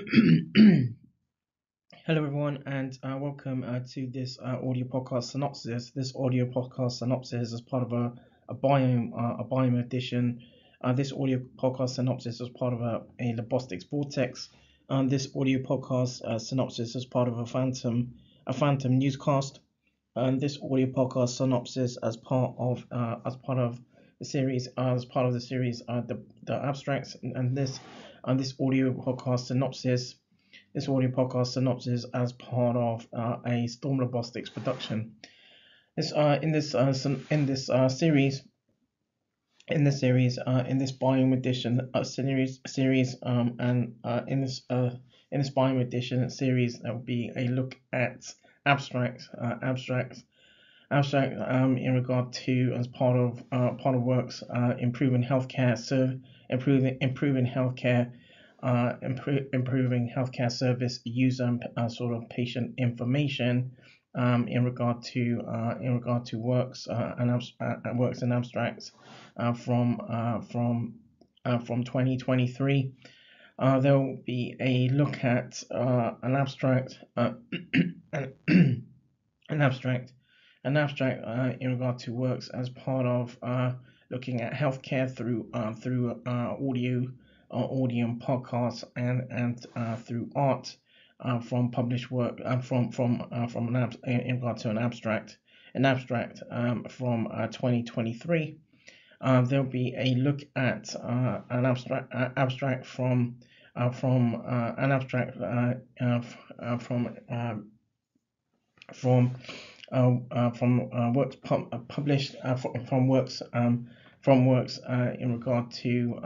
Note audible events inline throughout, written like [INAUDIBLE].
[CLEARS THROAT] Hello, everyone, and uh, welcome uh, to this uh, audio podcast synopsis. This audio podcast synopsis is part of a, a biome uh, a biome edition. Uh, this audio podcast synopsis is part of a, a Vortex. Um, this audio podcast uh, synopsis is part of a Phantom a Phantom newscast. And this audio podcast synopsis as part of as part of the series as part of the series the the abstracts and, and this and this audio podcast synopsis this audio podcast synopsis as part of uh, a Ztorm Labostix production. This uh, in this uh, in this uh, series in this series uh, in this biome edition uh, series series um, and uh, in this uh, in this biome edition series that will be a look at abstract uh, abstract abstract um, in regard to as part of uh, part of works uh, improving healthcare so improving improving healthcare uh, improving healthcare service user uh, sort of patient information um, in regard to uh, in regard to works uh, and uh, works and abstracts uh, from from from 2023. there will be a look at an abstract [CLEARS THROAT] [CLEARS THROAT] an abstract an abstract in regard to works as part of looking at healthcare through through audio uh, audio and podcasts and and uh, through art uh, from published work from from from an ab- in regard to an abstract an abstract um, from 2023. Uh, there'll be a look at uh, an abstract uh, abstract from from an abstract from um, from from works published from, from works um, from works in regard to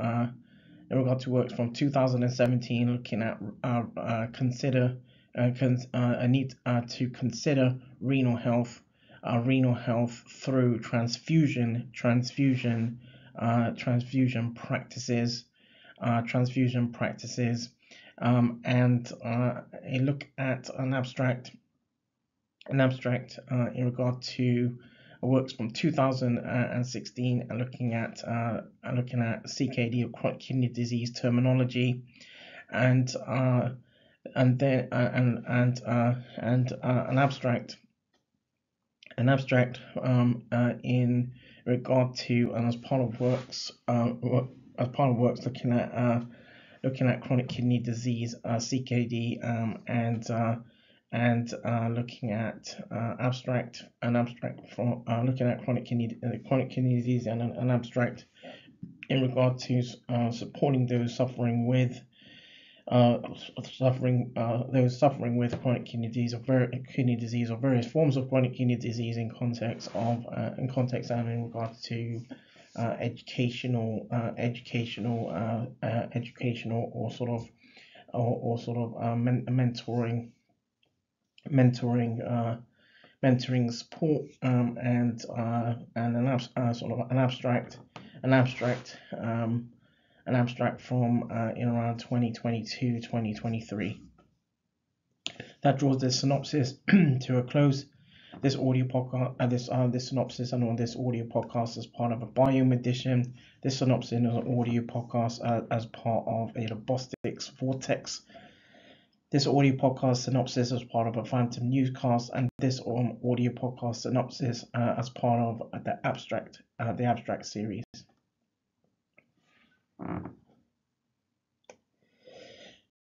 in regard to works from 2017, looking at uh, uh, consider uh, cons- uh, a need uh, to consider renal health, uh, renal health through transfusion, transfusion, transfusion practices, transfusion practices, um, and a look at an abstract, an abstract in regard to works from 2016 and looking at uh, looking at CKD or chronic kidney disease terminology, and uh, and then uh, and and uh, and uh, an abstract an abstract um, uh, in regard to and as part of works as part of works looking at looking at chronic kidney disease CKD um, and and uh, looking at uh, abstract an abstract for uh, looking at chronic kidney uh, chronic kidney disease and an, abstract in regard to uh, supporting those suffering with uh, suffering those suffering with chronic kidney disease or very, kidney disease or various forms of chronic kidney disease in context of in context and in regard to educational educational educational or sort of or, or sort of men- mentoring mentoring uh, mentoring support um, and uh, and an ab- uh, sort of an abstract an abstract um, an abstract from uh, in around 2022 2023 that draws this synopsis [CLEARS THROAT] to a close. This audio podcast uh, this uh, this synopsis and on this audio podcast is part of a biome edition. This synopsis is an audio podcast uh, as part of a Labostix Vortex this audio podcast synopsis is part of a Phantom newscast, and this audio podcast synopsis uh, as part of the abstract, uh, the abstract series.